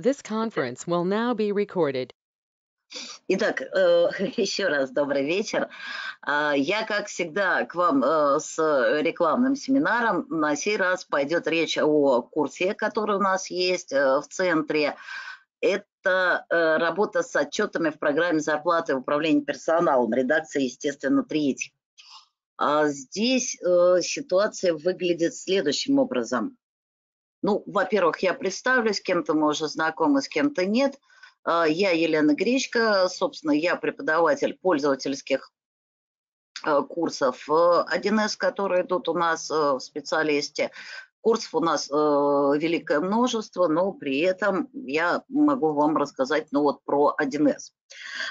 This conference will now be recorded. Итак, э, еще раз добрый вечер. А, я, как всегда, к вам э, с рекламным семинаром. На сей раз пойдет речь о курсе, который у нас есть э, в центре. Это работа с отчетами в программе зарплаты в управлении персоналом, редакция, естественно, треть. А здесь ситуация выглядит следующим образом. Ну, во-первых, я представлюсь, с кем-то мы уже знакомы, с кем-то нет. А, я Елена Гречка, собственно, я преподаватель пользовательских а, курсов 1С, которые идут у нас в специалисте. Курсов у нас великое множество, но при этом я могу вам рассказать ну, вот про 1С.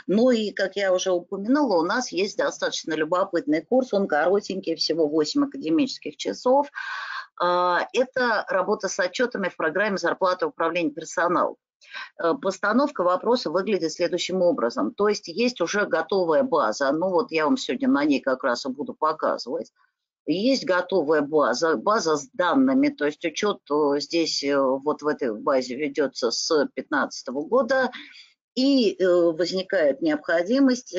Ну и, как я уже упомянула, у нас есть достаточно любопытный курс, он коротенький, всего 8 академических часов. А, это работа с отчетами в программе зарплаты управления персоналом. Э, постановка вопроса выглядит следующим образом. То есть есть уже готовая база, ну вот я вам сегодня на ней как раз и буду показывать. Есть готовая база, база с данными, то есть учет э, здесь э, вот в этой базе ведется с 2015 года, и возникает необходимость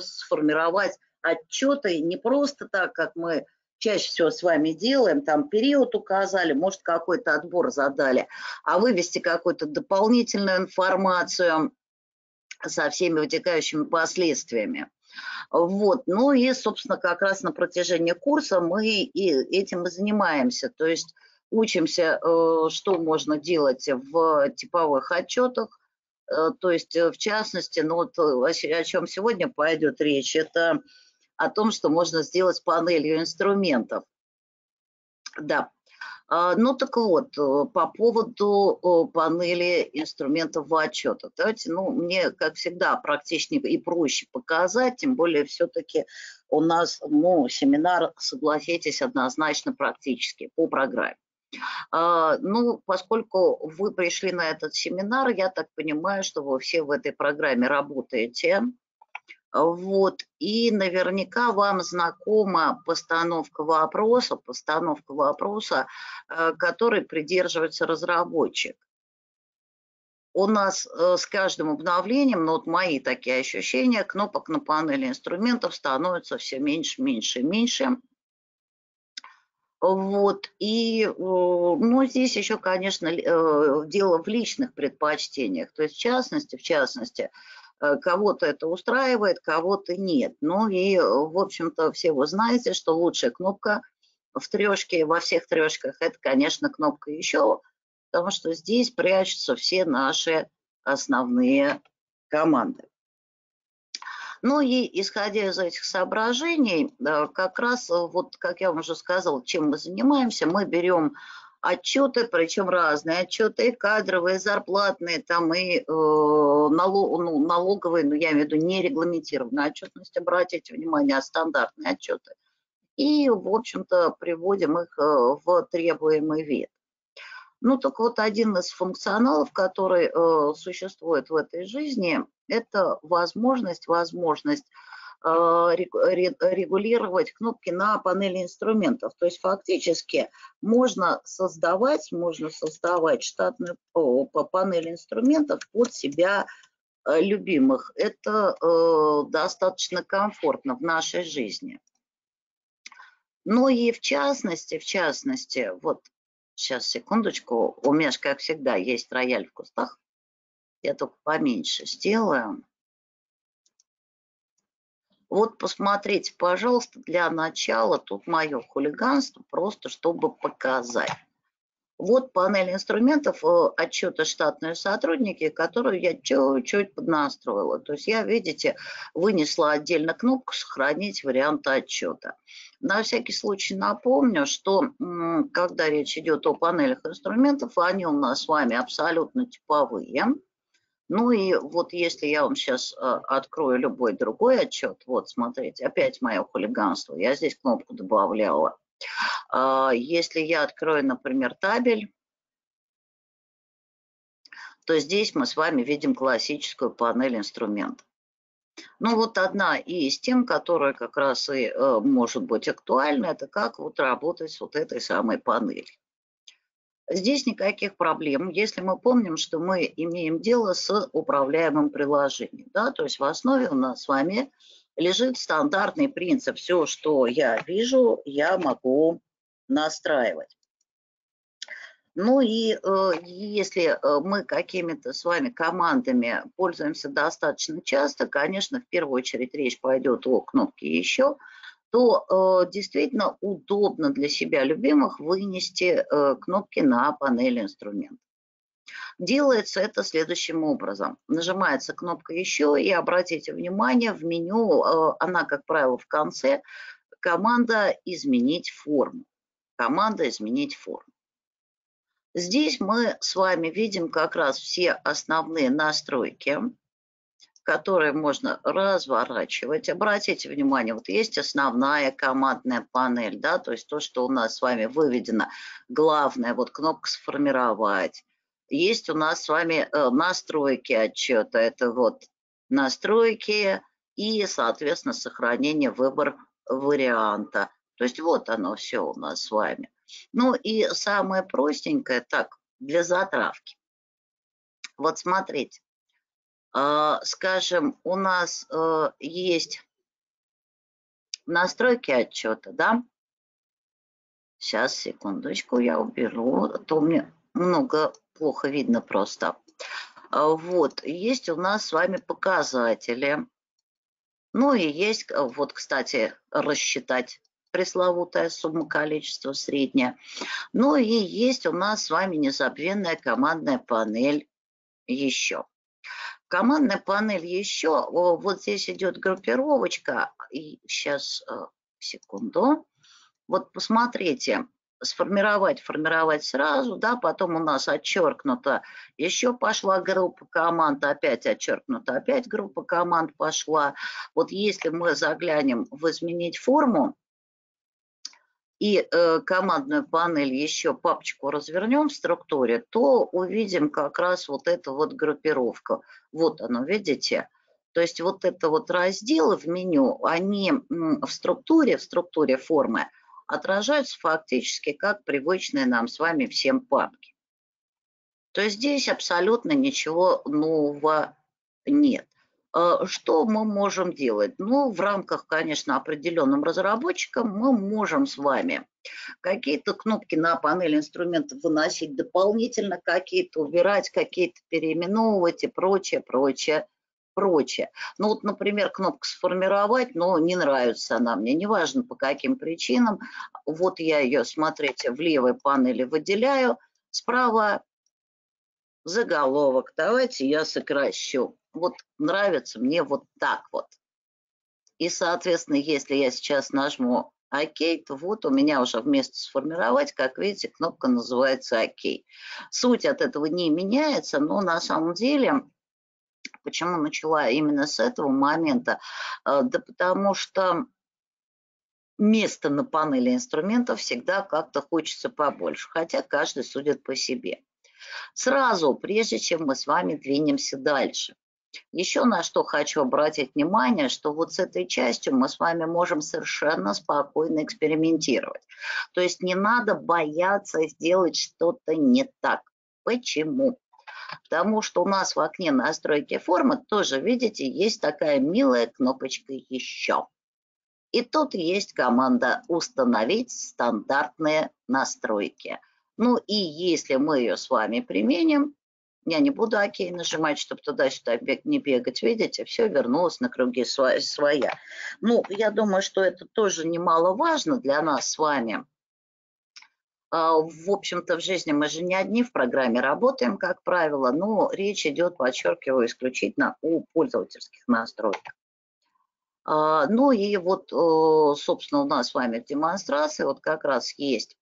сформировать отчеты не просто так, как мы чаще всего с вами делаем, там период указали, может какой-то отбор задали, а вывести какую-то дополнительную информацию со всеми вытекающими последствиями. Вот, ну и, собственно, как раз на протяжении курса мы и этим и занимаемся, то есть учимся, э, что можно делать в типовых отчетах, э, то есть, в частности, ну вот о чем сегодня пойдет речь, это о том, что можно сделать панелью инструментов. Да. А, ну так вот, э, по поводу панели инструментов в отчетах. Давайте, ну, мне, как всегда, практичнее и проще показать, тем более все-таки у нас, ну, семинар, согласитесь, однозначно практически по программе. А, ну, поскольку вы пришли на этот семинар, я так понимаю, что вы все в этой программе работаете. Вот. И наверняка вам знакома постановка вопроса, постановка вопроса, э, который придерживается разработчик. У нас э, с каждым обновлением, ну вот мои такие ощущения, кнопок на панели инструментов становится все меньше, меньше, меньше. Вот, и, э, ну, здесь еще, конечно, дело в личных предпочтениях, то есть в частности, в частности, кого-то это устраивает, кого-то нет. Ну и, в общем-то, все вы знаете, что лучшая кнопка в трешке, во всех трешках, это, конечно, кнопка еще, потому что здесь прячутся все наши основные команды. Ну и исходя из этих соображений, э, как раз, вот как я вам уже сказал, чем мы занимаемся, мы берем отчеты, причем разные отчеты, и кадровые, и зарплатные, там и э, налог, ну, налоговые, ну, я имею в виду нерегламентированную отчетность, обратите внимание, а стандартные отчеты. И, в общем-то, приводим их э, в требуемый вид. Ну, так вот, один из функционалов, который э, существует в этой жизни, это возможность, возможность регулировать кнопки на панели инструментов. То есть фактически можно создавать, можно создавать штатную по панели инструментов под себя э, любимых. Это э, достаточно комфортно в нашей жизни. Ну и в частности, в частности, вот сейчас секундочку, у меня, как всегда, есть рояль в кустах. Я только поменьше сделаю. Вот посмотрите, пожалуйста, для начала тут мое хулиганство, просто чтобы показать. Вот панель инструментов э, отчета штатные сотрудники, которую я чуть-чуть поднастроила. То есть я, видите, вынесла отдельно кнопку «Сохранить варианты отчета». На всякий случай напомню, что когда речь идет о панелях инструментов, они у нас с вами абсолютно типовые. Ну и вот если я вам сейчас а, открою любой другой отчет, вот смотрите, опять мое хулиганство, я здесь кнопку добавляла. А, если я открою, например, табель, то здесь мы с вами видим классическую панель инструментов. Ну вот одна из тем, которая как раз и э, может быть актуальна, это как вот работать с вот этой самой панелью. Здесь никаких проблем, если мы помним, что мы имеем дело с управляемым приложением. Да? То есть в основе у нас с вами лежит стандартный принцип. Все, что я вижу, я могу настраивать. Ну и э, если э, мы какими-то с вами командами пользуемся достаточно часто, конечно, в первую очередь речь пойдет о кнопке «Еще», то э, действительно удобно для себя любимых вынести э, кнопки на панели инструмента. Делается это следующим образом. Нажимается кнопка «Еще» и обратите внимание, в меню, э, она, как правило, в конце, команда «Изменить форму». Команда «Изменить форму». Здесь мы с вами видим как раз все основные настройки, которые можно разворачивать. Обратите внимание, вот есть основная командная панель, да, то есть то, что у нас с вами выведено, главное, вот кнопка «Сформировать». Есть у нас с вами э, настройки отчета, это вот настройки и, соответственно, сохранение выбор варианта. То есть вот оно все у нас с вами. Ну и самое простенькое, так, для затравки. Вот смотрите, скажем, у нас э, есть настройки отчета, да? Сейчас, секундочку, я уберу, а то мне много плохо видно просто. А, вот, есть у нас с вами показатели. Ну и есть, вот, кстати, рассчитать пресловутая сумма количества средняя. Ну и есть у нас с вами незабвенная командная панель еще. Командная панель еще, вот здесь идет группировочка, и сейчас, э, секунду, вот посмотрите, сформировать, формировать сразу, да, потом у нас отчеркнуто, еще пошла группа команд, опять отчеркнуто, опять группа команд пошла. Вот если мы заглянем в изменить форму, и э, командную панель еще папочку развернем в структуре, то увидим как раз вот эту вот группировку. Вот оно, видите? То есть вот это вот разделы в меню, они в структуре, в структуре формы отражаются фактически как привычные нам с вами всем папки. То есть здесь абсолютно ничего нового нет. А, что мы можем делать? Ну, в рамках, конечно, определенным разработчикам мы можем с вами какие-то кнопки на панели инструментов выносить дополнительно, какие-то убирать, какие-то переименовывать и прочее, прочее, прочее. Ну вот, например, кнопка «Сформировать», но не нравится она мне, неважно по каким причинам. Вот я ее, смотрите, в левой панели выделяю, справа заголовок. Давайте я сокращу вот нравится мне вот так вот. И, соответственно, если я сейчас нажму ОК, то вот у меня уже вместо сформировать, как видите, кнопка называется ОК. Суть от этого не меняется, но на самом деле, почему начала именно с этого момента? Э, да потому что места на панели инструментов всегда как-то хочется побольше, хотя каждый судит по себе. Сразу, прежде чем мы с вами двинемся дальше, еще на что хочу обратить внимание, что вот с этой частью мы с вами можем совершенно спокойно экспериментировать. То есть не надо бояться сделать что-то не так. Почему? Потому что у нас в окне настройки формы тоже, видите, есть такая милая кнопочка «Еще». И тут есть команда «Установить стандартные настройки». Ну и если мы ее с вами применим, я не буду окей нажимать, чтобы туда-сюда не бегать. Видите, все вернулось на круги своя. Ну, я думаю, что это тоже немаловажно для нас с вами. А, в общем-то, в жизни мы же не одни в программе работаем, как правило, но речь идет, подчеркиваю, исключительно о пользовательских настройках. А, ну и вот, собственно, у нас с вами в демонстрации вот как раз есть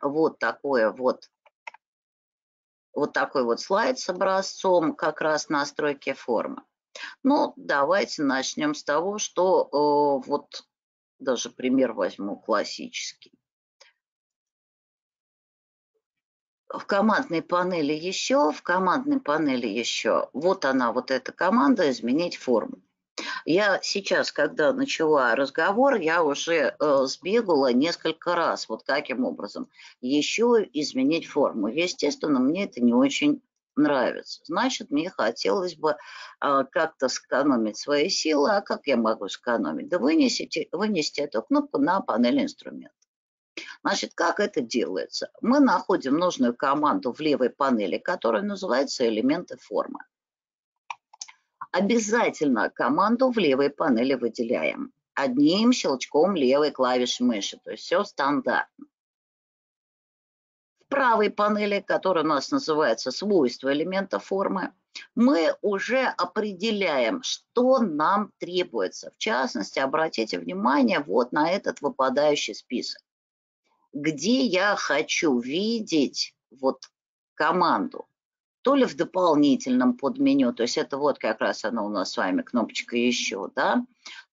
вот такое вот вот такой вот слайд с образцом как раз настройки формы. Ну, давайте начнем с того, что э, вот даже пример возьму классический. В командной панели еще, в командной панели еще, вот она, вот эта команда «Изменить форму». Я сейчас, когда начала разговор, я уже э, сбегала несколько раз. Вот каким образом? Еще изменить форму. Естественно, мне это не очень нравится. Значит, мне хотелось бы э, как-то сэкономить свои силы. А как я могу сэкономить? Да вынесите, вынести эту кнопку на панель инструмента. Значит, как это делается? Мы находим нужную команду в левой панели, которая называется элементы формы. Обязательно команду в левой панели выделяем. Одним щелчком левой клавиши мыши, то есть все стандартно. В правой панели, которая у нас называется свойства элемента формы, мы уже определяем, что нам требуется. В частности, обратите внимание вот на этот выпадающий список. Где я хочу видеть вот команду то ли в дополнительном подменю, то есть это вот как раз она у нас с вами кнопочка еще, да,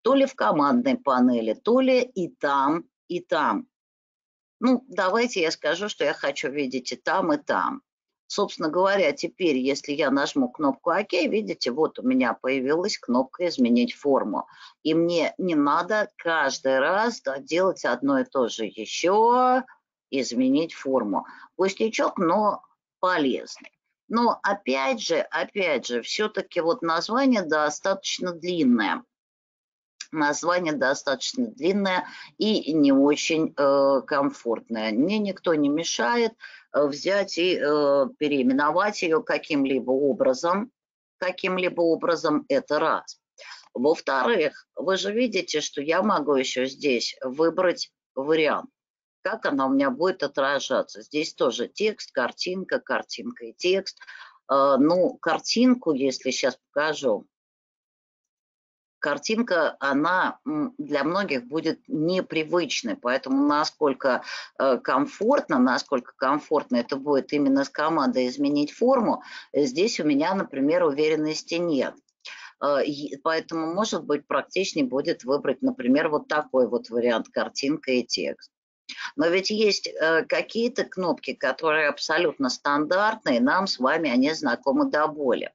то ли в командной панели, то ли и там, и там. Ну, давайте я скажу, что я хочу видеть и там, и там. Собственно говоря, теперь, если я нажму кнопку ОК, видите, вот у меня появилась кнопка «Изменить форму». И мне не надо каждый раз да, делать одно и то же. Еще изменить форму. Пустячок, но полезный. Но опять же, опять же, все-таки вот название достаточно длинное. Название достаточно длинное и не очень э, комфортное. Мне никто не мешает э, взять и э, переименовать ее каким-либо образом. Каким-либо образом это раз. Во-вторых, вы же видите, что я могу еще здесь выбрать вариант как она у меня будет отражаться. Здесь тоже текст, картинка, картинка и текст. А, ну, картинку, если сейчас покажу, картинка, она для многих будет непривычной, поэтому насколько э, комфортно, насколько комфортно это будет именно с командой изменить форму, здесь у меня, например, уверенности нет. А, поэтому, может быть, практичнее будет выбрать, например, вот такой вот вариант картинка и текст. Но ведь есть э, какие-то кнопки, которые абсолютно стандартные, нам с вами они знакомы до боли.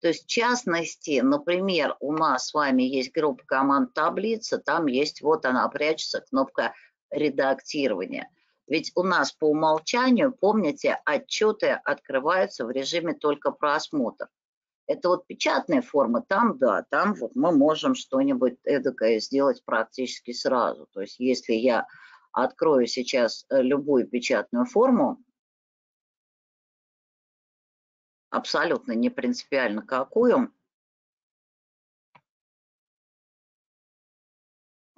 То есть, в частности, например, у нас с вами есть группа команд таблица, там есть, вот она прячется, кнопка редактирования. Ведь у нас по умолчанию, помните, отчеты открываются в режиме только просмотр. Это вот печатная форма, там да, там вот мы можем что-нибудь эдакое сделать практически сразу. То есть если я открою сейчас э, любую печатную форму, абсолютно не принципиально какую,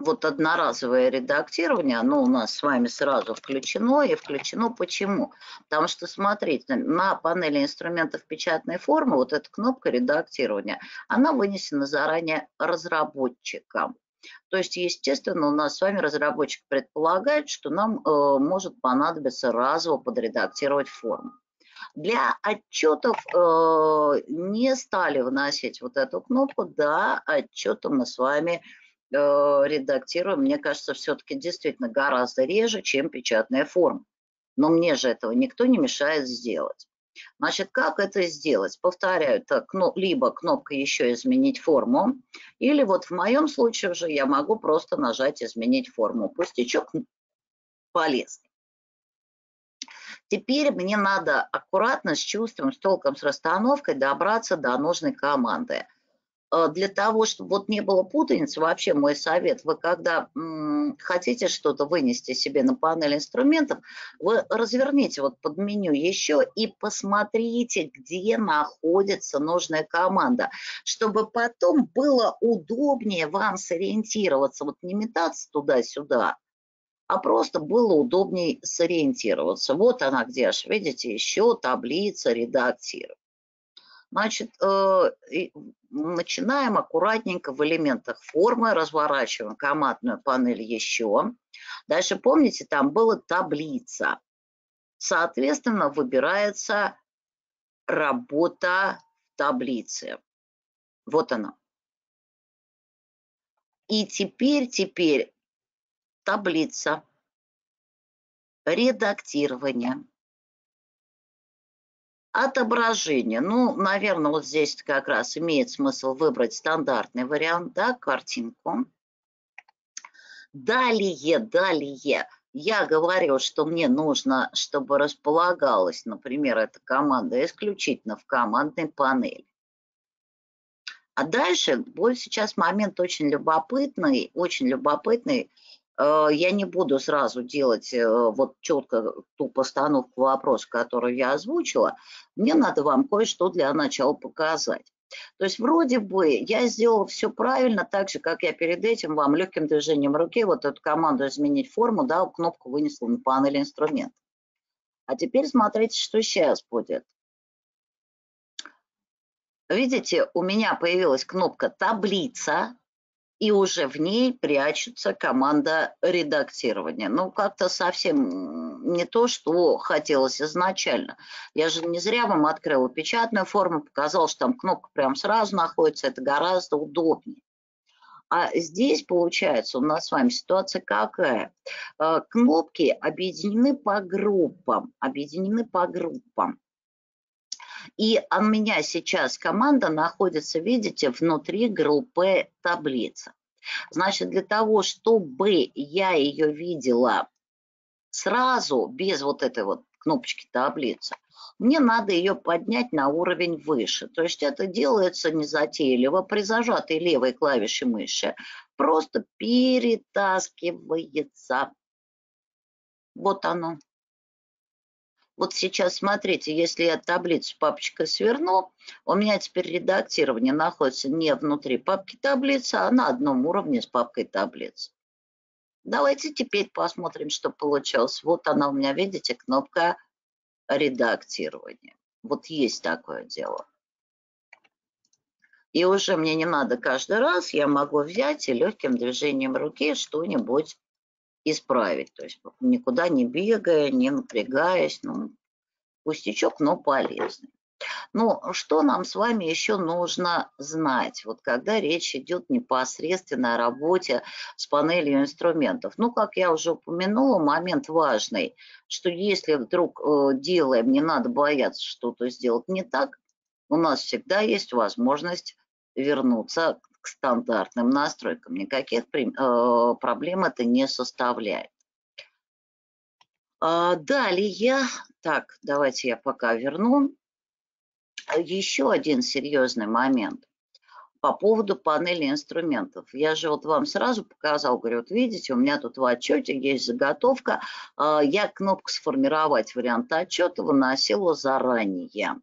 вот одноразовое редактирование, оно у нас с вами сразу включено. И включено почему? Потому что, смотрите, на панели инструментов печатной формы вот эта кнопка редактирования, она вынесена заранее разработчикам. То есть, естественно, у нас с вами разработчик предполагает, что нам э, может понадобиться разово подредактировать форму. Для отчетов э, не стали вносить вот эту кнопку. Да, отчеты мы с вами Э, редактирую, мне кажется, все-таки действительно гораздо реже, чем печатная форма. Но мне же этого никто не мешает сделать. Значит, как это сделать? Повторяю, так, ну, либо кнопка «Еще изменить форму», или вот в моем случае уже я могу просто нажать «Изменить форму». Пустячок полезный. Теперь мне надо аккуратно, с чувством, с толком, с расстановкой добраться до нужной команды – Э, для того, чтобы вот не было путаницы, вообще мой совет, вы когда хотите что-то вынести себе на панель инструментов, вы разверните вот под меню еще и посмотрите, где находится нужная команда, чтобы потом было удобнее вам сориентироваться, вот не метаться туда-сюда, а просто было удобнее сориентироваться. Вот она где аж, видите, еще таблица редактировать. Значит, э, начинаем аккуратненько в элементах формы, разворачиваем командную панель еще. Дальше, помните, там была таблица. Соответственно, выбирается работа в таблице. Вот она. И теперь, теперь таблица, редактирование. Отображение. Ну, наверное, вот здесь как раз имеет смысл выбрать стандартный вариант, да, картинку. Далее, далее, я говорю, что мне нужно, чтобы располагалась, например, эта команда исключительно в командной панели. А дальше будет сейчас момент очень любопытный, очень любопытный. Э, я не буду сразу делать э, вот четко ту постановку вопроса, которую я озвучила. Мне надо вам кое-что для начала показать. То есть вроде бы я сделала все правильно, так же, как я перед этим вам легким движением руки вот эту команду изменить форму, да, кнопку вынесла на панель инструмент. А теперь смотрите, что сейчас будет. Видите, у меня появилась кнопка «Таблица», и уже в ней прячется команда редактирования. Ну, как-то совсем не то, что хотелось изначально. Я же не зря вам открыла печатную форму, показал, что там кнопка прям сразу находится, это гораздо удобнее. А здесь, получается, у нас с вами ситуация какая? Э, кнопки объединены по группам, объединены по группам. И у меня сейчас команда находится, видите, внутри группы таблица. Значит, для того, чтобы я ее видела сразу, без вот этой вот кнопочки таблицы, мне надо ее поднять на уровень выше. То есть это делается незатейливо при зажатой левой клавише мыши. Просто перетаскивается. Вот оно. Вот сейчас смотрите, если я таблицу папочкой сверну, у меня теперь редактирование находится не внутри папки таблицы, а на одном уровне с папкой таблицы. Давайте теперь посмотрим, что получилось. Вот она у меня, видите, кнопка редактирования. Вот есть такое дело. И уже мне не надо каждый раз, я могу взять и легким движением руки что-нибудь исправить. То есть никуда не бегая, не напрягаясь. Ну, пустячок, но полезный. Ну, что нам с вами еще нужно знать, вот когда речь идет непосредственно о работе с панелью инструментов? Ну, как я уже упомянула, момент важный, что если вдруг э, делаем, не надо бояться что-то сделать не так, у нас всегда есть возможность вернуться к стандартным настройкам. Никаких э, проблем это не составляет. А, далее, так, давайте я пока верну. Еще один серьезный момент по поводу панели инструментов. Я же вот вам сразу показал, говорю, вот видите, у меня тут в отчете есть заготовка. А, я кнопку «Сформировать вариант отчета» выносила заранее.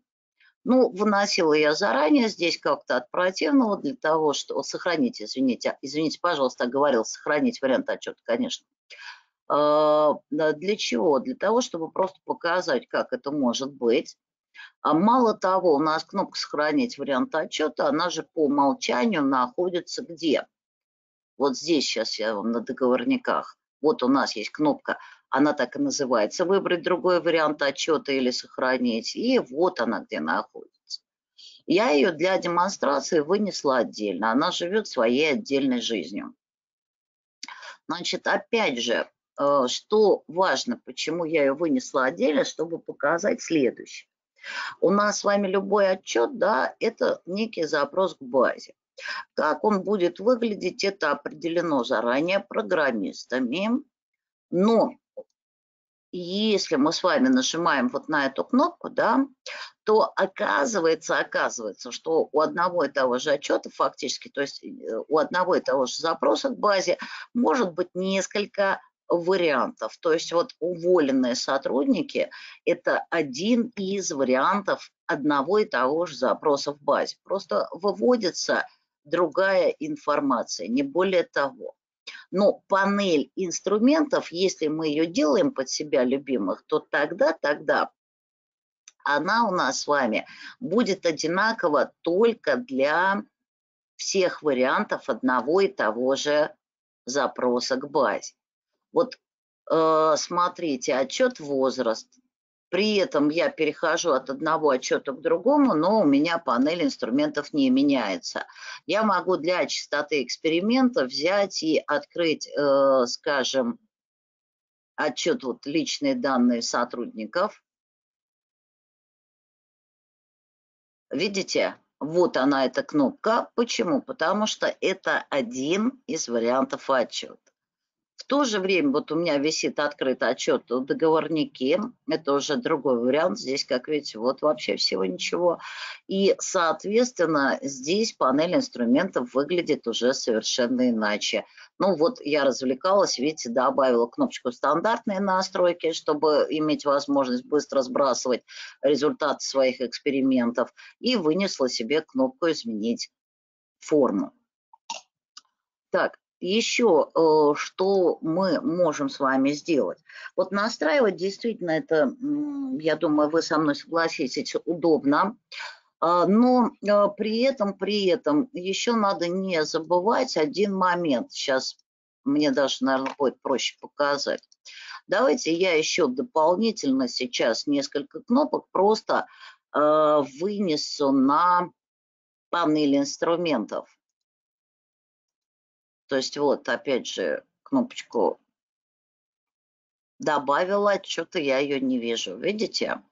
Ну, выносила я заранее здесь как-то от противного для того, что... Сохранить, извините, извините, пожалуйста, говорил, сохранить вариант отчета, конечно. А, для чего? Для того, чтобы просто показать, как это может быть. А мало того, у нас кнопка «Сохранить вариант отчета», она же по умолчанию находится где? Вот здесь сейчас я вам на договорниках. Вот у нас есть кнопка она так и называется, выбрать другой вариант отчета или сохранить, и вот она где находится. Я ее для демонстрации вынесла отдельно, она живет своей отдельной жизнью. Значит, опять же, э, что важно, почему я ее вынесла отдельно, чтобы показать следующее. У нас с вами любой отчет, да, это некий запрос к базе. Как он будет выглядеть, это определено заранее программистами, но если мы с вами нажимаем вот на эту кнопку, да, то оказывается, оказывается, что у одного и того же отчета фактически, то есть э, у одного и того же запроса к базе может быть несколько вариантов. То есть вот уволенные сотрудники – это один из вариантов одного и того же запроса в базе. Просто выводится другая информация, не более того. Но панель инструментов, если мы ее делаем под себя любимых, то тогда, тогда она у нас с вами будет одинакова только для всех вариантов одного и того же запроса к базе. Вот э, смотрите, отчет возраст, при этом я перехожу от одного отчета к другому, но у меня панель инструментов не меняется. Я могу для чистоты эксперимента взять и открыть, э, скажем, отчет вот личные данные сотрудников. Видите? Вот она, эта кнопка. Почему? Потому что это один из вариантов отчета. То же время вот у меня висит открытый отчет о договорнике. Это уже другой вариант. Здесь, как видите, вот вообще всего ничего. И, соответственно, здесь панель инструментов выглядит уже совершенно иначе. Ну вот я развлекалась, видите, добавила кнопочку «Стандартные настройки», чтобы иметь возможность быстро сбрасывать результаты своих экспериментов. И вынесла себе кнопку «Изменить форму». Так, еще э, что мы можем с вами сделать? Вот настраивать действительно это, я думаю, вы со мной согласитесь, удобно. А, но э, при этом, при этом еще надо не забывать один момент. Сейчас мне даже, наверное, будет проще показать. Давайте я еще дополнительно сейчас несколько кнопок просто э, вынесу на панель инструментов. То есть вот, опять же, кнопочку добавила, что-то я ее не вижу. Видите?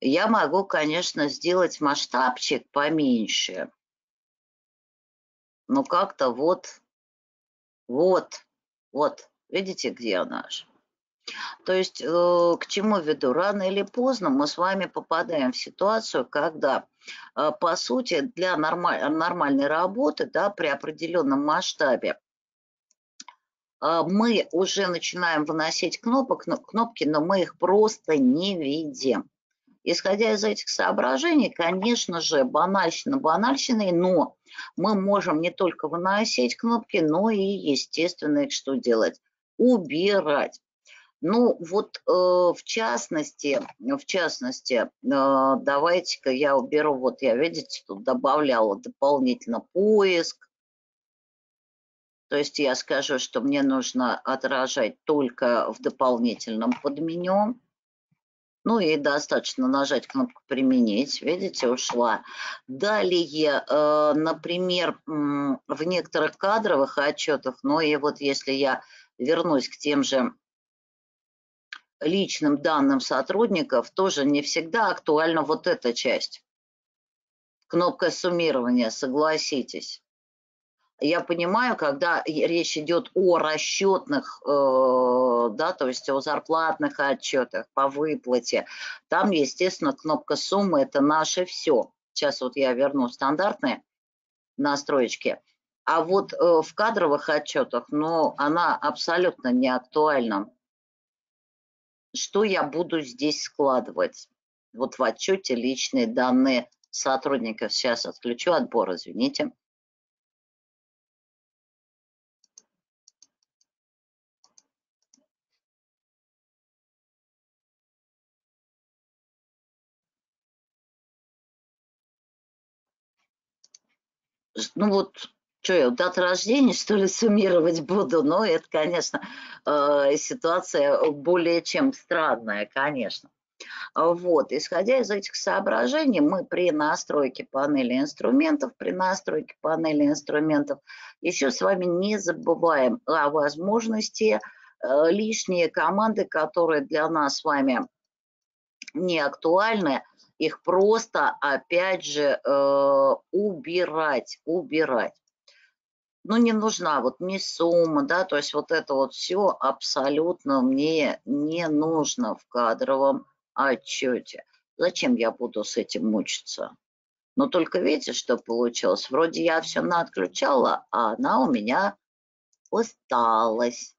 Я могу, конечно, сделать масштабчик поменьше. Но как-то вот, вот, вот, видите, где она же? То есть э, к чему веду? Рано или поздно мы с вами попадаем в ситуацию, когда, э, по сути, для нормаль, нормальной работы да, при определенном масштабе э, мы уже начинаем выносить кнопок, кнопки, но мы их просто не видим. Исходя из этих соображений, конечно же, банальщина банальщиной, но мы можем не только выносить кнопки, но и, естественно, их что делать? Убирать. Ну, вот э, в частности, в частности, э, давайте-ка я уберу, вот я, видите, тут добавляла дополнительно поиск. То есть я скажу, что мне нужно отражать только в дополнительном подменю. Ну и достаточно нажать кнопку «Применить». Видите, ушла. Далее, э, например, в некоторых кадровых отчетах, ну и вот если я вернусь к тем же личным данным сотрудников тоже не всегда актуальна вот эта часть. Кнопка суммирования, согласитесь. Я понимаю, когда речь идет о расчетных, э, да, то есть о зарплатных отчетах по выплате, там, естественно, кнопка суммы – это наше все. Сейчас вот я верну стандартные настроечки. А вот э, в кадровых отчетах, ну, она абсолютно не актуальна что я буду здесь складывать. Вот в отчете личные данные сотрудников. Сейчас отключу отбор, извините. Ну вот что я, дату рождения, что ли, суммировать буду? Но это, конечно, э, ситуация более чем странная, конечно. Вот, исходя из этих соображений, мы при настройке панели инструментов, при настройке панели инструментов еще с вами не забываем о возможности э, лишние команды, которые для нас с вами не актуальны, их просто, опять же, э, убирать, убирать ну, не нужна вот мне сумма, да, то есть вот это вот все абсолютно мне не нужно в кадровом отчете. Зачем я буду с этим мучиться? Но только видите, что получилось? Вроде я все отключала, а она у меня осталась.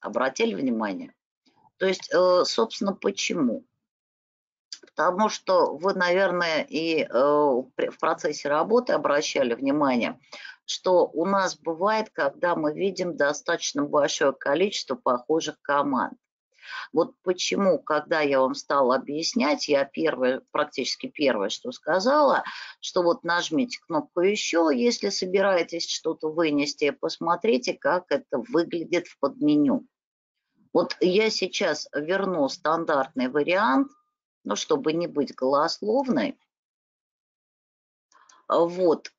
Обратили внимание? То есть, э, собственно, почему? Потому что вы, наверное, и э, в процессе работы обращали внимание, что у нас бывает, когда мы видим достаточно большое количество похожих команд. Вот почему, когда я вам стала объяснять, я первое, практически первое, что сказала, что вот нажмите кнопку «Еще», если собираетесь что-то вынести, посмотрите, как это выглядит в подменю. Вот я сейчас верну стандартный вариант, ну, чтобы не быть голословной. Вот,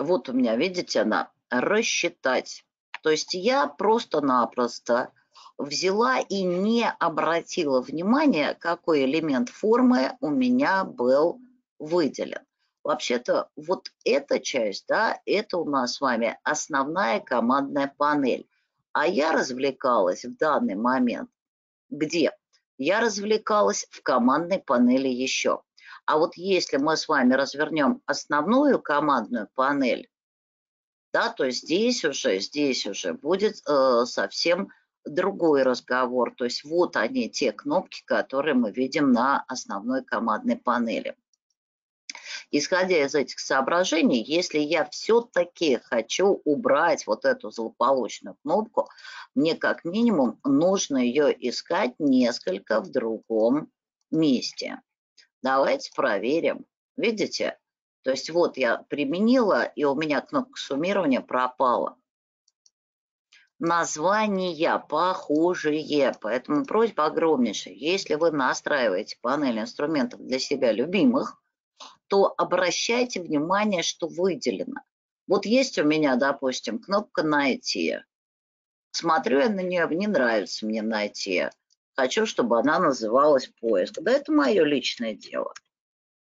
вот у меня, видите, она рассчитать. То есть я просто-напросто взяла и не обратила внимания, какой элемент формы у меня был выделен. Вообще-то вот эта часть, да, это у нас с вами основная командная панель. А я развлекалась в данный момент где? Я развлекалась в командной панели еще. А вот если мы с вами развернем основную командную панель, да, то здесь уже, здесь уже будет э, совсем другой разговор. То есть вот они, те кнопки, которые мы видим на основной командной панели. Исходя из этих соображений, если я все-таки хочу убрать вот эту злополучную кнопку, мне как минимум нужно ее искать несколько в другом месте. Давайте проверим. Видите? То есть вот я применила, и у меня кнопка суммирования пропала. Названия похожие, поэтому просьба огромнейшая. Если вы настраиваете панель инструментов для себя любимых, то обращайте внимание, что выделено. Вот есть у меня, допустим, кнопка «Найти». Смотрю я на нее, не нравится мне «Найти». Хочу, чтобы она называлась «Поиск». Да это мое личное дело.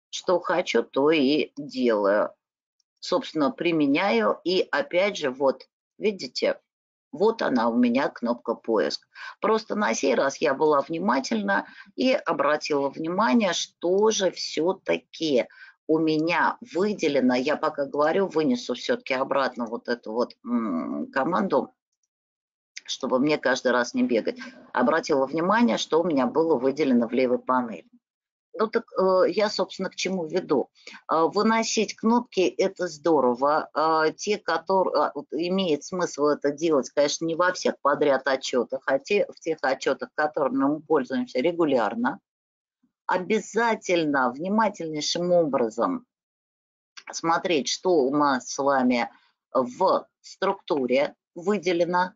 Что хочу, то и делаю. Собственно, применяю. И опять же, вот, видите, вот она у меня кнопка поиск. Просто на сей раз я была внимательна и обратила внимание, что же все-таки у меня выделено, я пока говорю, вынесу все-таки обратно вот эту вот команду, чтобы мне каждый раз не бегать. Обратила внимание, что у меня было выделено в левой панели. Ну так э, я, собственно, к чему веду. Э, выносить кнопки – это здорово. Э, те, которые имеет смысл это делать, конечно, не во всех подряд отчетах, а те, в тех отчетах, которыми мы пользуемся регулярно. Обязательно внимательнейшим образом смотреть, что у нас с вами в структуре выделено,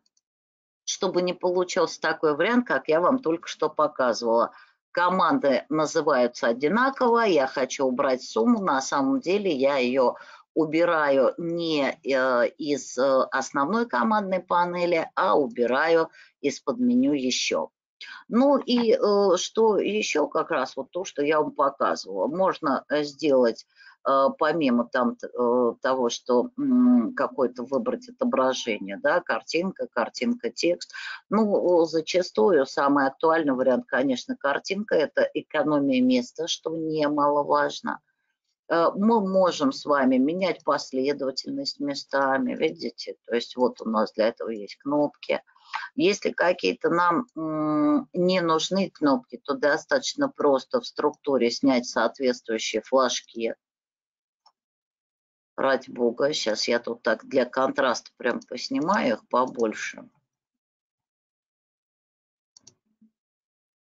чтобы не получился такой вариант, как я вам только что показывала – команды называются одинаково, я хочу убрать сумму, на самом деле я ее убираю не э, из э, основной командной панели, а убираю из-под меню еще. Ну и э, что еще как раз вот то, что я вам показывала. Можно сделать помимо там э, того, что какое-то выбрать отображение, да, картинка, картинка, текст, ну, зачастую самый актуальный вариант, конечно, картинка, это экономия места, что немаловажно. Э, мы можем с вами менять последовательность местами, видите, то есть вот у нас для этого есть кнопки. Если какие-то нам не нужны кнопки, то достаточно просто в структуре снять соответствующие флажки, ради бога. Сейчас я тут так для контраста прям поснимаю их побольше.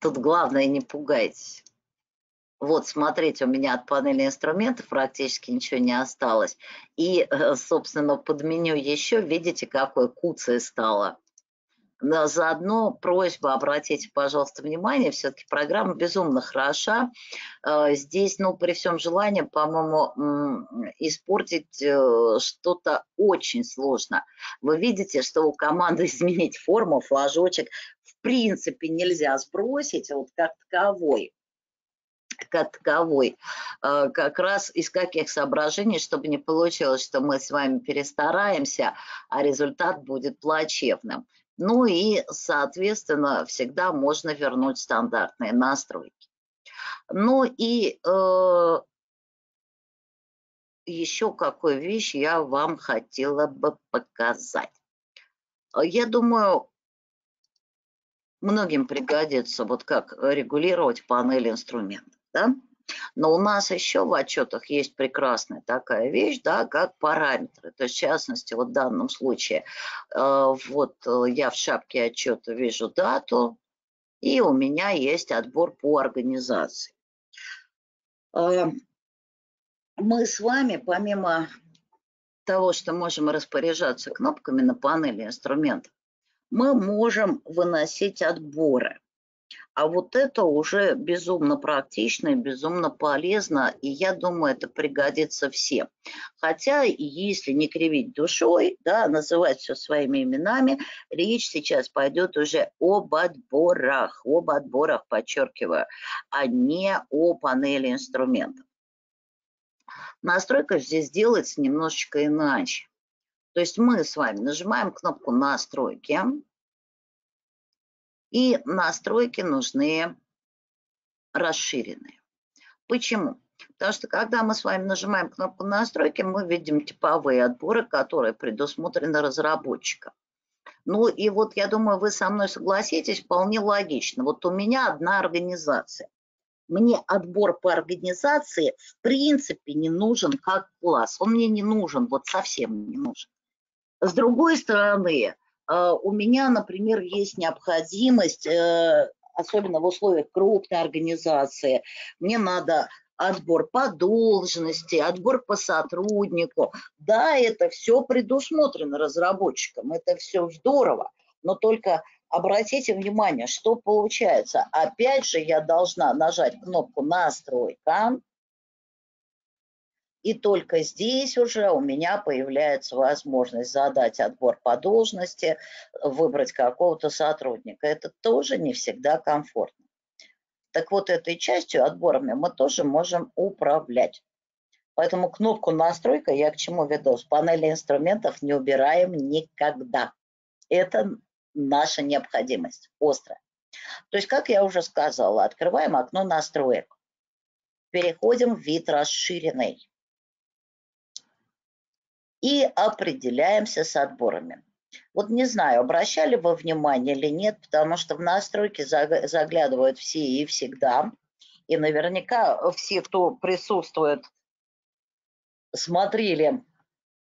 Тут главное не пугайтесь. Вот, смотрите, у меня от панели инструментов практически ничего не осталось. И, э, собственно, под меню еще, видите, какое куцее стало. Заодно просьба, обратите, пожалуйста, внимание, все-таки программа безумно хороша. Э, здесь, ну, при всем желании, по-моему, испортить э, что-то очень сложно. Вы видите, что у команды изменить форму, флажочек в принципе нельзя сбросить вот как таковой как таковой, э, как раз из каких соображений, чтобы не получилось, что мы с вами перестараемся, а результат будет плачевным. Ну и, соответственно, всегда можно вернуть стандартные настройки. Ну и э, еще какую вещь я вам хотела бы показать. Я думаю, многим пригодится вот как регулировать панель инструментов. Да? Но у нас еще в отчетах есть прекрасная такая вещь, да, как параметры. То есть, в частности, вот в данном случае, э, вот э, я в шапке отчета вижу дату, и у меня есть отбор по организации. Э, мы с вами, помимо того, что можем распоряжаться кнопками на панели инструментов, мы можем выносить отборы. А вот это уже безумно практично и безумно полезно, и я думаю, это пригодится всем. Хотя, если не кривить душой, да, называть все своими именами, речь сейчас пойдет уже об отборах, об отборах, подчеркиваю, а не о панели инструментов. Настройка здесь делается немножечко иначе. То есть мы с вами нажимаем кнопку «Настройки», и настройки нужны расширенные. Почему? Потому что когда мы с вами нажимаем кнопку настройки, мы видим типовые отборы, которые предусмотрены разработчиком. Ну и вот я думаю, вы со мной согласитесь, вполне логично. Вот у меня одна организация. Мне отбор по организации в принципе не нужен как класс. Он мне не нужен, вот совсем не нужен. С другой стороны, у меня, например, есть необходимость, э, особенно в условиях крупной организации, мне надо отбор по должности, отбор по сотруднику. Да, это все предусмотрено разработчиком, это все здорово, но только обратите внимание, что получается. Опять же, я должна нажать кнопку «Настройка», и только здесь уже у меня появляется возможность задать отбор по должности, выбрать какого-то сотрудника. Это тоже не всегда комфортно. Так вот, этой частью, отборами, мы тоже можем управлять. Поэтому кнопку «Настройка» я к чему веду? С панели инструментов не убираем никогда. Это наша необходимость, острая. То есть, как я уже сказала, открываем окно настроек. Переходим в вид расширенный. И определяемся с отборами. Вот не знаю, обращали вы внимание или нет, потому что в настройки заглядывают все и всегда. И наверняка все, кто присутствует, смотрели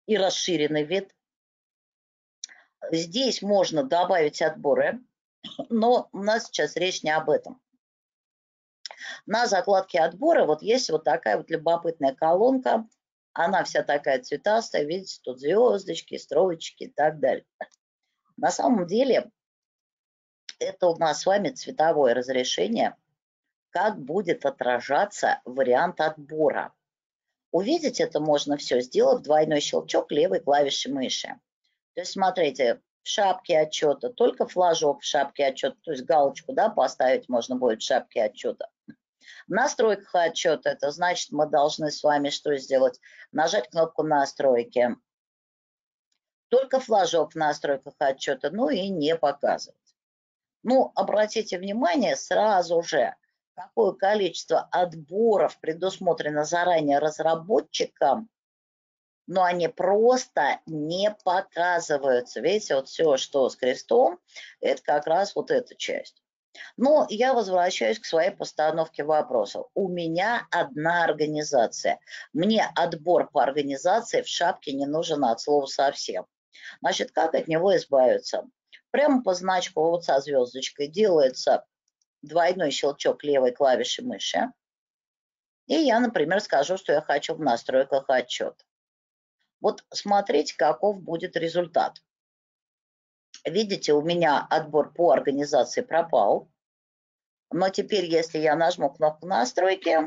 и расширенный вид. Здесь можно добавить отборы, но у нас сейчас речь не об этом. На закладке отбора вот есть вот такая вот любопытная колонка – она вся такая цветастая, видите, тут звездочки, строчки и так далее. На самом деле это у нас с вами цветовое разрешение, как будет отражаться вариант отбора. Увидеть это можно все, сделав двойной щелчок левой клавиши мыши. То есть смотрите, в шапке отчета, только флажок в шапке отчета, то есть галочку да, поставить можно будет в шапке отчета. В настройках отчета это значит, мы должны с вами что сделать? Нажать кнопку настройки. Только флажок в настройках отчета, ну и не показывать. Ну, обратите внимание сразу же, какое количество отборов предусмотрено заранее разработчикам, но они просто не показываются. Видите, вот все, что с крестом, это как раз вот эта часть. Но я возвращаюсь к своей постановке вопроса. У меня одна организация. Мне отбор по организации в шапке не нужен от слова совсем. Значит, как от него избавиться? Прямо по значку вот со звездочкой делается двойной щелчок левой клавиши мыши. И я, например, скажу, что я хочу в настройках отчет. Вот смотрите, каков будет результат. Видите, у меня отбор по организации пропал. Но теперь, если я нажму кнопку настройки,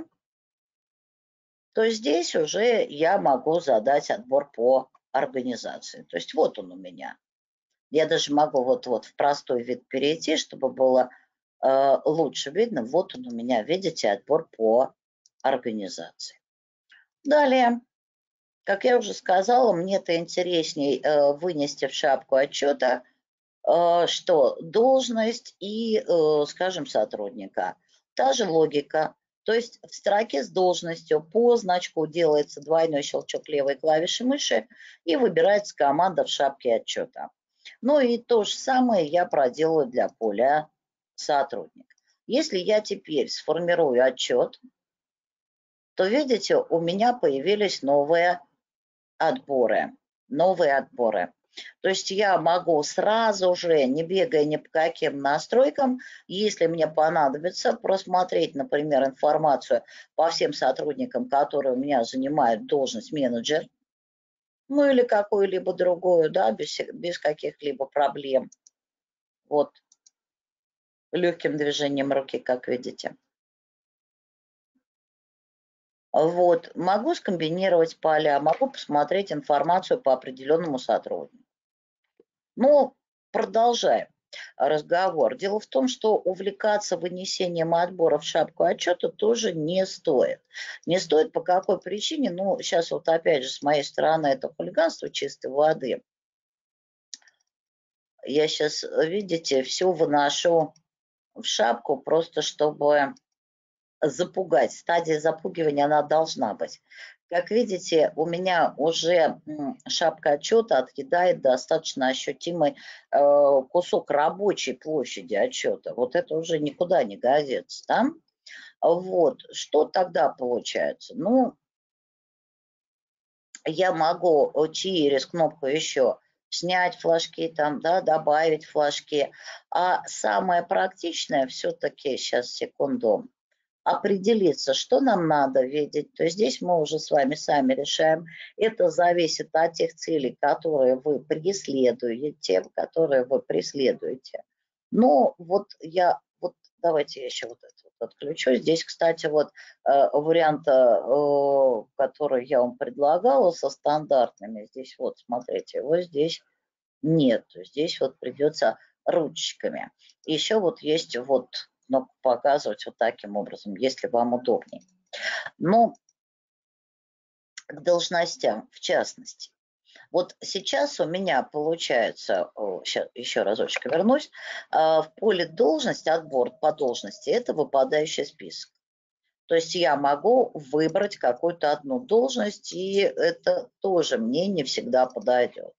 то здесь уже я могу задать отбор по организации. То есть вот он у меня. Я даже могу вот-вот в простой вид перейти, чтобы было э, лучше видно. Вот он у меня, видите, отбор по организации. Далее, как я уже сказала, мне это интересней э, вынести в шапку отчета – что должность и, э, скажем, сотрудника. Та же логика. То есть в строке с должностью по значку делается двойной щелчок левой клавиши мыши и выбирается команда в шапке отчета. Ну и то же самое я проделаю для поля сотрудник. Если я теперь сформирую отчет, то видите, у меня появились новые отборы. Новые отборы. То есть я могу сразу же, не бегая ни по каким настройкам, если мне понадобится, просмотреть, например, информацию по всем сотрудникам, которые у меня занимают должность менеджер, ну или какую-либо другую, да, без, без каких-либо проблем. Вот, легким движением руки, как видите. Вот, могу скомбинировать поля, могу посмотреть информацию по определенному сотруднику. Но продолжаем. разговор. Дело в том, что увлекаться вынесением отбора в шапку отчета тоже не стоит. Не стоит по какой причине? Ну, сейчас вот опять же с моей стороны это хулиганство чистой воды. Я сейчас, видите, все выношу в шапку, просто чтобы запугать. Стадия запугивания, она должна быть. Как видите, у меня уже шапка отчета отъедает достаточно ощутимый э, кусок рабочей площади отчета. Вот это уже никуда не годится. Да? Вот. Что тогда получается? Ну, я могу через кнопку еще снять флажки, там, да, добавить флажки. А самое практичное все-таки, сейчас, секунду, определиться, что нам надо видеть, то здесь мы уже с вами сами решаем. Это зависит от тех целей, которые вы преследуете, которые вы преследуете. Но вот я, вот давайте я еще вот это вот отключу. Здесь, кстати, вот э, варианта, э, который я вам предлагала со стандартными, здесь вот, смотрите, его здесь нет. Здесь вот придется ручками. Еще вот есть вот но показывать вот таким образом, если вам удобнее. Но к должностям, в частности. Вот сейчас у меня получается, сейчас еще разочек вернусь, а, в поле должность, отбор по должности, это выпадающий список. То есть я могу выбрать какую-то одну должность, и это тоже мне не всегда подойдет.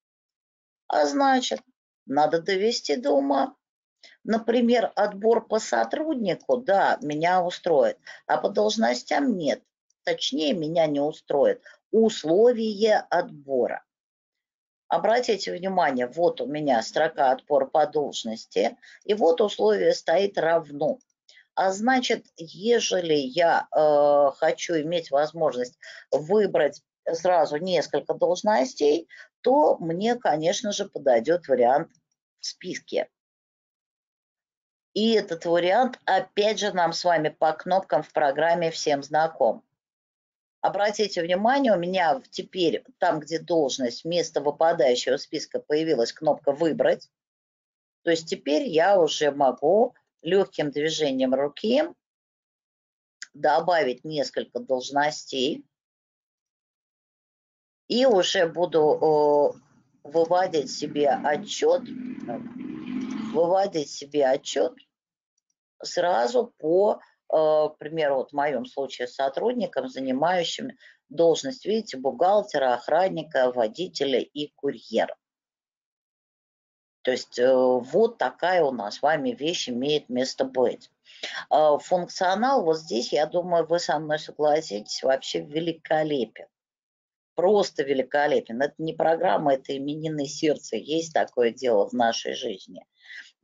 А значит, надо довести до ума. Например, отбор по сотруднику, да, меня устроит, а по должностям нет. Точнее, меня не устроит условие отбора. Обратите внимание, вот у меня строка отбор по должности, и вот условие стоит равно. А значит, ежели я э, хочу иметь возможность выбрать сразу несколько должностей, то мне, конечно же, подойдет вариант в списке. И этот вариант, опять же, нам с вами по кнопкам в программе всем знаком. Обратите внимание, у меня теперь там, где должность, вместо выпадающего списка появилась кнопка «Выбрать». То есть теперь я уже могу легким движением руки добавить несколько должностей и уже буду выводить себе отчет, выводить себе отчет сразу по, э, к примеру, вот в моем случае сотрудникам, занимающим должность, видите, бухгалтера, охранника, водителя и курьера. То есть э, вот такая у нас с вами вещь имеет место быть. Э, функционал вот здесь, я думаю, вы со мной согласитесь, вообще великолепен. Просто великолепен. Это не программа, это именинное сердце. Есть такое дело в нашей жизни –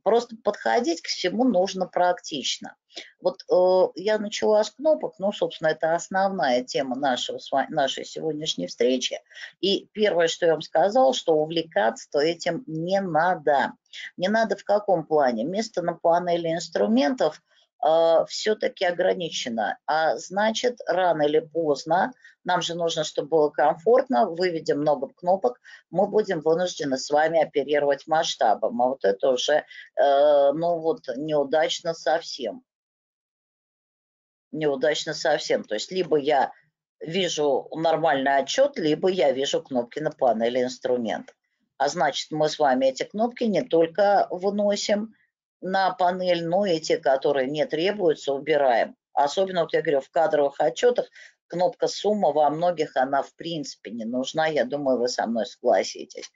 Просто подходить к всему нужно практично. Вот э, я начала с кнопок, ну, собственно, это основная тема нашего, нашей сегодняшней встречи. И первое, что я вам сказала, что увлекаться-то этим не надо. Не надо в каком плане? Место на панели инструментов – все-таки ограничено. А значит, рано или поздно, нам же нужно, чтобы было комфортно, выведем много кнопок, мы будем вынуждены с вами оперировать масштабом. А вот это уже, э, ну вот, неудачно совсем. Неудачно совсем. То есть либо я вижу нормальный отчет, либо я вижу кнопки на панели инструментов. А значит, мы с вами эти кнопки не только выносим, на панель, но и те, которые не требуются, убираем. Особенно, вот я говорю, в кадровых отчетах кнопка «Сумма» во многих, она в принципе не нужна. Я думаю, вы со мной согласитесь.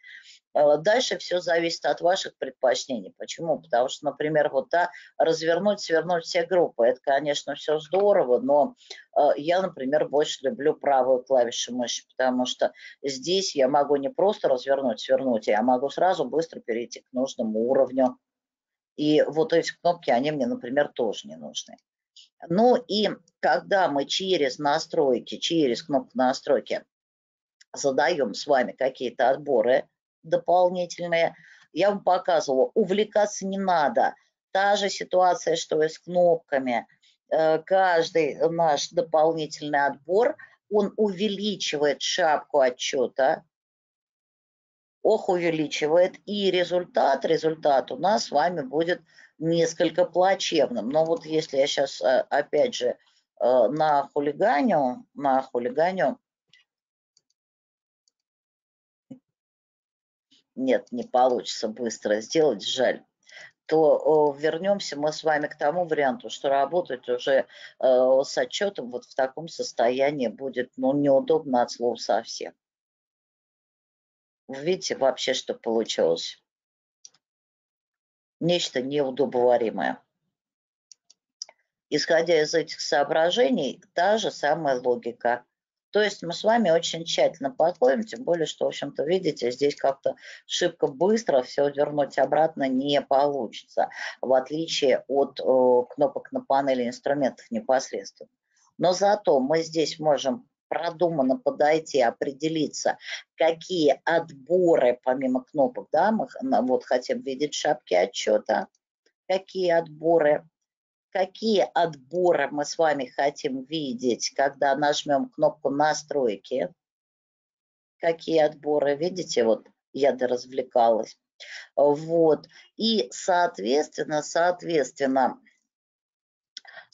Э, дальше все зависит от ваших предпочтений. Почему? Потому что, например, вот да, развернуть, свернуть все группы, это, конечно, все здорово, но э, я, например, больше люблю правую клавишу мыши, потому что здесь я могу не просто развернуть, свернуть, я могу сразу быстро перейти к нужному уровню и вот эти кнопки, они мне, например, тоже не нужны. Ну и когда мы через настройки, через кнопку настройки задаем с вами какие-то отборы дополнительные, я вам показывала, увлекаться не надо. Та же ситуация, что и с кнопками. Э, каждый наш дополнительный отбор, он увеличивает шапку отчета, ох увеличивает, и результат, результат у нас с вами будет несколько плачевным. Но вот если я сейчас, э, опять же, э, на хулиганю, на хулиганю, нет, не получится быстро сделать, жаль то вернемся мы с вами к тому варианту, что работать уже э, с отчетом вот в таком состоянии будет ну, неудобно от слов совсем. Видите вообще, что получилось? Нечто неудобоваримое. Исходя из этих соображений, та же самая логика. То есть мы с вами очень тщательно подходим, тем более, что, в общем-то, видите, здесь как-то шибко быстро все вернуть обратно не получится, в отличие от э, кнопок на панели инструментов непосредственно. Но зато мы здесь можем продуманно подойти, определиться, какие отборы, помимо кнопок, да, мы вот хотим видеть шапки отчета, какие отборы какие отборы мы с вами хотим видеть, когда нажмем кнопку «Настройки». Какие отборы, видите, вот я доразвлекалась. Вот. И, соответственно, соответственно,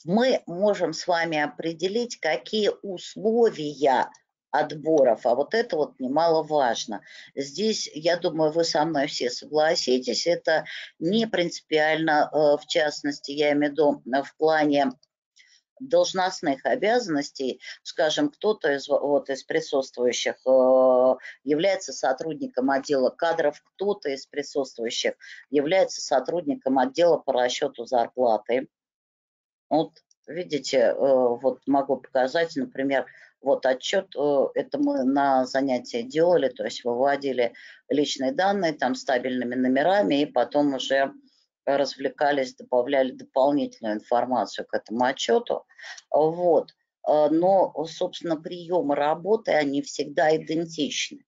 мы можем с вами определить, какие условия отборов, а вот это вот немаловажно. Здесь, я думаю, вы со мной все согласитесь, это не принципиально, э, в частности, я имею в виду э, в плане должностных обязанностей, скажем, кто-то из, вот, из присутствующих э, является сотрудником отдела кадров, кто-то из присутствующих является сотрудником отдела по расчету зарплаты. Вот видите, вот могу показать, например, вот отчет, э, это мы на занятии делали, то есть выводили личные данные там стабильными номерами и потом уже развлекались, добавляли дополнительную информацию к этому отчету. Вот. Э, но, собственно, приемы работы, они всегда идентичны.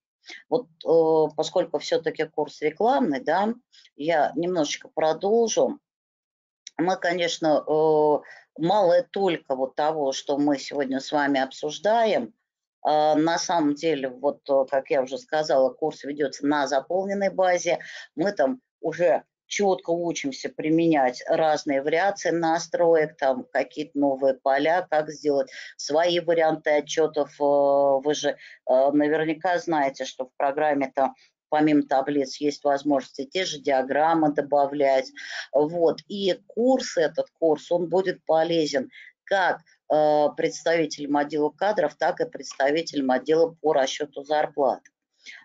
Вот э, поскольку все-таки курс рекламный, да, я немножечко продолжу. Мы, конечно, мало только вот того, что мы сегодня с вами обсуждаем, а, на самом деле, вот, как я уже сказала, курс ведется на заполненной базе. Мы там уже четко учимся применять разные вариации настроек, там какие-то новые поля, как сделать свои варианты отчетов. Э, вы же э, наверняка знаете, что в программе-то помимо таблиц есть возможности те же диаграммы добавлять. Вот. И курс, этот курс, он будет полезен как э, представителям отдела кадров, так и представителям отдела по расчету зарплат.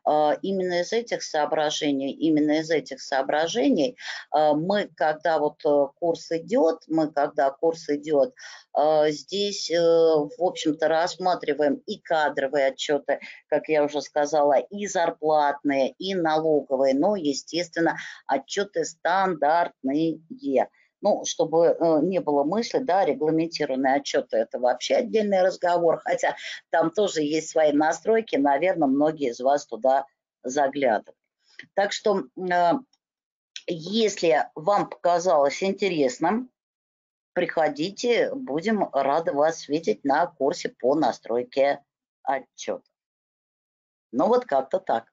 А, именно из этих соображений, именно из этих соображений а, мы, когда вот э, курс идет, мы, когда курс идет, а, здесь, э, в общем-то, рассматриваем и кадровые отчеты, как я уже сказала, и зарплатные, и налоговые, но, естественно, отчеты стандартные ну, чтобы э, не было мысли, да, регламентированные отчеты – это вообще отдельный разговор, хотя там тоже есть свои настройки, наверное, многие из вас туда заглядывают. Так что, э, если вам показалось интересным, приходите, будем рады вас видеть на курсе по настройке отчета. Ну вот как-то так.